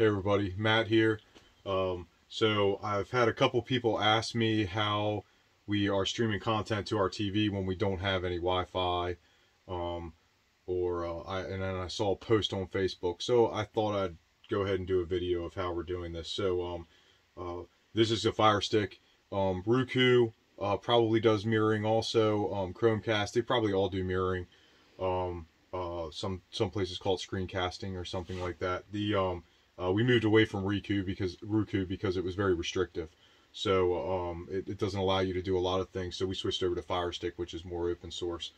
Hey everybody, Matt here. Um, so I've had a couple people ask me how we are streaming content to our TV when we don't have any Wi-Fi, um, or uh, I and then I saw a post on Facebook. So I thought I'd go ahead and do a video of how we're doing this. So um, uh, this is a Fire Stick. Um, Roku uh, probably does mirroring also. Um, Chromecast they probably all do mirroring. Um, uh, some some places call it screencasting or something like that. The uh, we moved away from Roku because Roku because it was very restrictive. So um, it, it, doesn't allow you to do a lot of things. So we switched over to Fire Stick, which is more open source.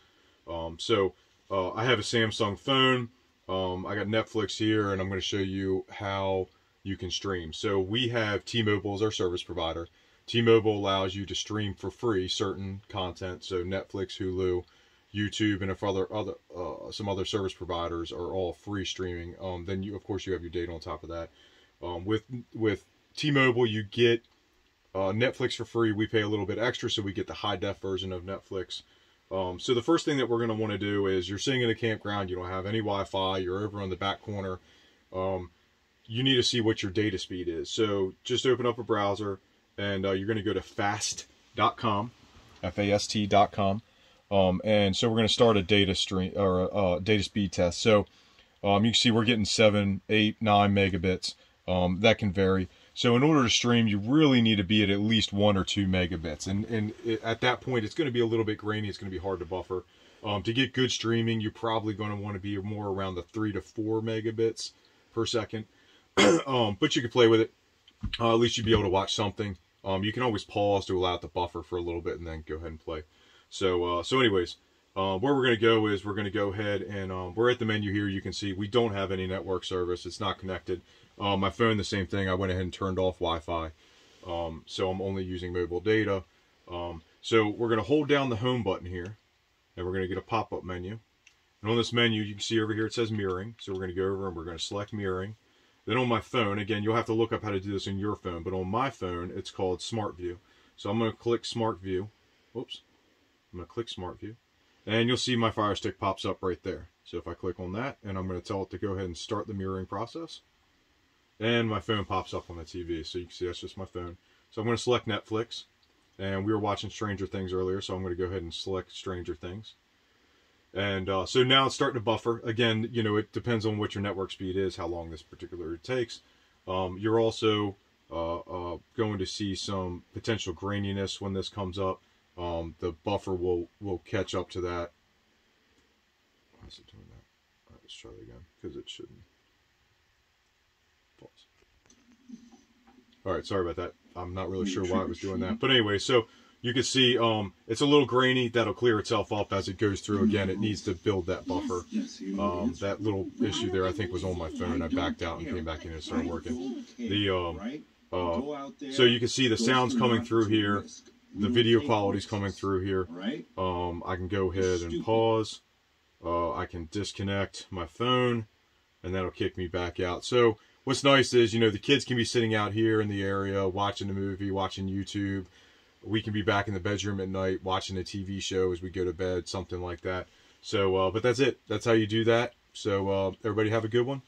Um, so uh, I have a Samsung phone. Um, I got Netflix here, and I'm going to show you how you can stream. So we have T-Mobile as our service provider. T-Mobile allows you to stream for free certain content. So Netflix, Hulu, YouTube and if other other uh, some other service providers are all free streaming, um, then you of course you have your data on top of that. Um, with with T-Mobile, you get uh, Netflix for free. We pay a little bit extra, so we get the high def version of Netflix. Um, so the first thing that we're going to want to do is you're sitting in a campground, you don't have any Wi-Fi, you're over on the back corner. Um, you need to see what your data speed is. So just open up a browser and uh, you're going to go to fast.com, F-A-S-T.com um, and so we're going to start a data stream or a, data speed test. So um, you can see we're getting seven, eight, nine megabits. Um, that can vary. So in order to stream, you really need to be at at least one or two megabits. And, and it, at that point, it's going to be a little bit grainy. It's going to be hard to buffer. Um, to get good streaming, you're probably going to want to be more around the three to four megabits per second. um, but you can play with it. Uh, at least you'd be able to watch something. Um, you can always pause to allow it to buffer for a little bit and then go ahead and play. So, uh, so anyways, uh, where we're going to go is we're going to go ahead and um, we're at the menu here. You can see we don't have any network service. It's not connected. Um, my phone, the same thing. I went ahead and turned off Wi-Fi. Um, so I'm only using mobile data. Um, so we're going to hold down the home button here and we're going to get a pop-up menu. And on this menu, you can see over here, it says mirroring. So we're going to go over and we're going to select mirroring. Then on my phone, again, you'll have to look up how to do this in your phone, but on my phone, it's called Smart View. So I'm going to click Smart View. Whoops. I'm going to click Smart View. And you'll see my Fire Stick pops up right there. So if I click on that, and I'm going to tell it to go ahead and start the mirroring process. And my phone pops up on the TV. So you can see that's just my phone. So I'm going to select Netflix. And we were watching Stranger Things earlier, so I'm going to go ahead and select Stranger Things. And uh, so now it's starting to buffer. Again, you know, it depends on what your network speed is, how long this particular takes. Um, you're also uh, uh, going to see some potential graininess when this comes up um, the buffer will will catch up to that. Why is it doing that? All right, let's try that again because it shouldn't. All right, sorry about that. I'm not really sure why it was doing that, but anyway, so you can see um, it's a little grainy. That'll clear itself up as it goes through. Again, it needs to build that buffer. Um, that little issue there, I think, was on my phone. I backed out and came back in and started working. The um, uh, so you can see the sounds coming through here the video quality is coming through here. Um, I can go ahead and pause. Uh, I can disconnect my phone, and that'll kick me back out. So what's nice is, you know, the kids can be sitting out here in the area watching the movie, watching YouTube. We can be back in the bedroom at night watching a TV show as we go to bed, something like that. So, uh, but that's it. That's how you do that. So uh, everybody have a good one.